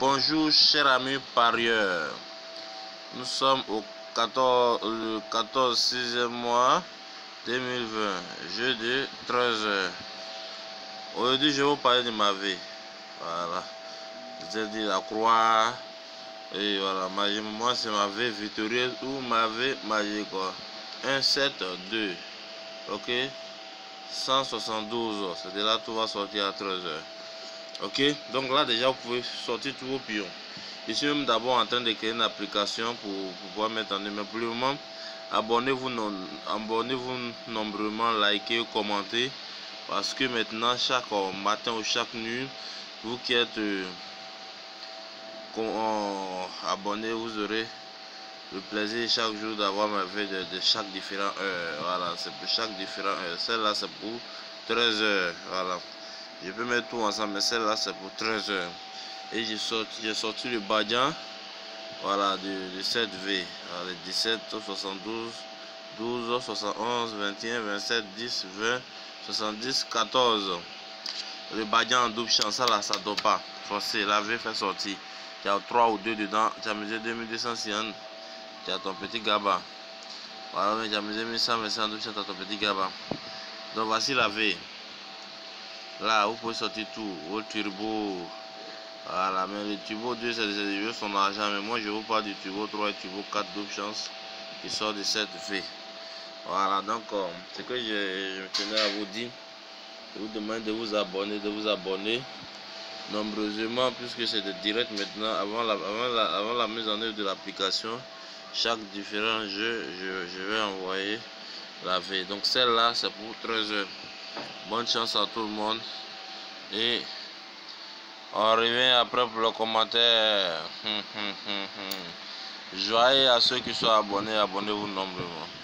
Bonjour chers amis parieurs. Nous sommes au 14, le 14 6e mois 2020, jeudi 13h. Aujourd'hui, je vais vous parler de ma vie. Voilà. Dit la croix. Et voilà, moi c'est ma vie victorieuse ou ma vie magique. 1, 7, 2. Ok? 172. C'est de là tout va sortir à 13h ok? Donc là déjà vous pouvez sortir tous vos pions. Je suis même d'abord en train de créer une application pour, pouvoir mettre en mais pour le abonnez-vous non, abonnez-vous nombreusement likez commentez. Parce que maintenant chaque matin ou chaque nuit vous qui êtes euh, abonné vous aurez le plaisir chaque jour d'avoir ma vie de, chaque différent heure. Voilà c'est pour chaque différent heure. Celle là c'est pour 13 heures. Voilà je peux mettre tout ensemble mais celle là c'est pour 13 heures. Et j'ai sorti, le Badian voilà du, 7V le 17 72 12 71 21 27 10 20 70 14 le Badian en double chance ça là ça doit pas. Forcer la V fait sortir. Il y a 3 ou 2 dedans. Tu as misé 2200 cyan tu as ton petit gaba. Voilà tu as misé 1100 en double chance tu as ton petit gaba. Donc voici la V Là, vous pouvez sortir tout. Au turbo. Voilà, mais le turbo 2, c'est son argent. Mais moi, je vous parle du turbo 3 et turbo 4 double chance qui sort de cette V. Voilà, donc, euh, ce que je, tenais à vous dire, je vous demande de vous abonner, de vous abonner nombreusement, puisque c'est de direct maintenant, avant la, avant avant la mise en œuvre de l'application. Chaque différent jeu, je, je vais envoyer la V. Donc, celle-là, c'est pour 13 heures. Bonne chance à tout le monde. Et on revient après pour le commentaire. Joyeux à ceux qui sont abonnés. Abonnez-vous nombreusement.